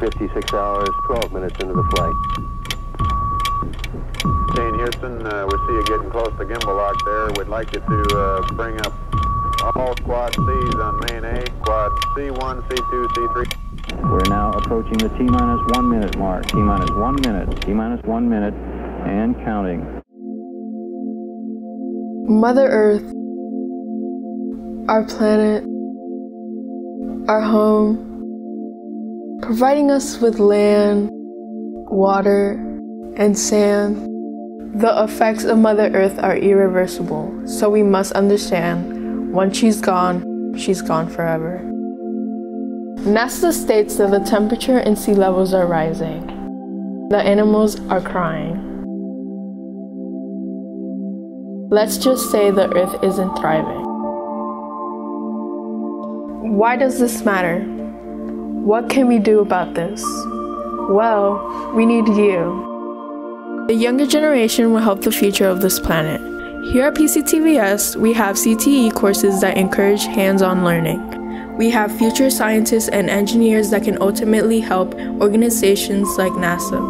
56 hours, 12 minutes into the flight. Dane Houston, uh, we see you getting close to gimbal lock there. We'd like you to uh, bring up all quad Cs on main A, quad C1, C2, C3. We're now approaching the T minus one minute mark. T minus one minute, T minus one minute, and counting. Mother Earth, our planet, our home, providing us with land, water, and sand. The effects of Mother Earth are irreversible, so we must understand once she's gone, she's gone forever. NASA states that the temperature and sea levels are rising. The animals are crying. Let's just say the Earth isn't thriving. Why does this matter? What can we do about this? Well, we need you. The younger generation will help the future of this planet. Here at PCTVS, we have CTE courses that encourage hands on learning. We have future scientists and engineers that can ultimately help organizations like NASA.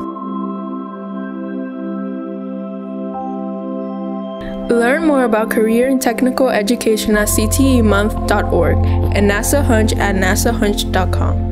Learn more about career and technical education at ctemonth.org and NASA Hunch at nasahunch.com.